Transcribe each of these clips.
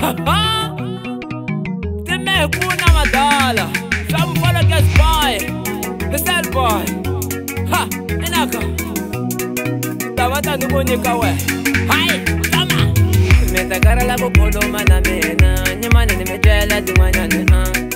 Haha! Temer kuna madala. Samu fala kes boy. The sad boy. Ha! Enaka. Tawata nukoni kawe. Hai! Sama! Meta kara labo polo mana mena. Nyamana nimetela dumanya nena.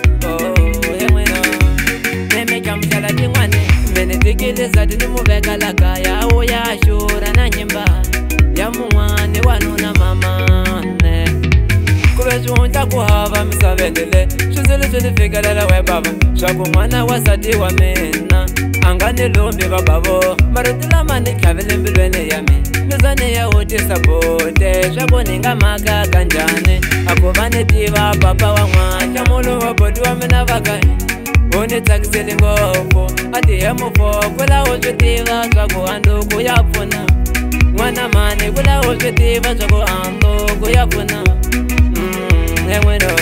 xibedhele swiseleswi ni fikelela we bava swa ku n'wana wa sati wa mina a nga ni lumbi vabavo marito lama ni tlhavele mbilweni ya mina mi za ni ya wu tisabote swa ku ni nga maka ka njhani a ku va ni tiva papa wa n'wana nhlamulo wa boti wa mina vaka u ni tsakisile ngopfu a tihemufokola u swi tiva swa ku handluku ya pfuna n'wana mani kula u swi tiva swa ku handluku ya pfuna en mm, bueno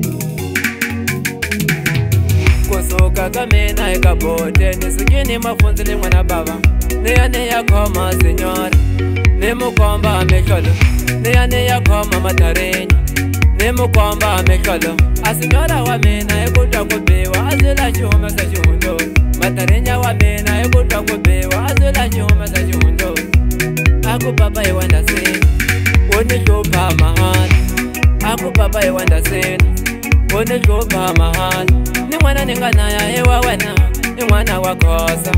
kakamena eka bote ni sikini mafunzi ni mwana bava niya niya khoma senyora ni mukomba mihlolo niya niya khoma matarinya ni mukomba mihlolo a senyora wa mina i ku twa ku biwa a swi la xihumesa xihundzoni matarinya wa mina i ku twa ku biwa a swi la xihumesa xihundzoni a ku papa hi wandasini wu ni hlupha mahala a ku papa hi wandasini vone byo ba mahala ni n'wana ni nga naya i wa wena i n'wana wa goza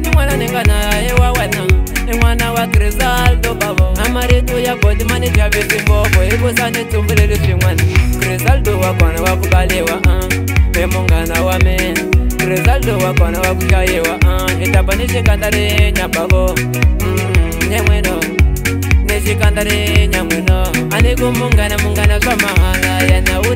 ni n'wana ni nga naya i wa wena i n'wana wa grisaldo bavo a marito ya bodi mani javisi mbobo hi vusa ni tumbuleli swin'wana grisaldo wa kona wa ku baliwa a i munghana wa mina grisaldo wa kona wa ku hlayiwa a ah. i ta ba ni xikandza ri nyabavo mm, nyan'wino ni xikandza ri nyan'wino a ni ku munghana munghana swa mahala yena u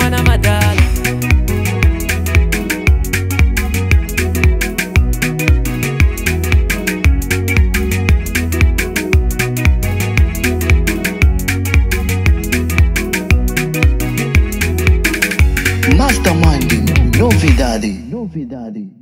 Mastermind, novidade, novidade.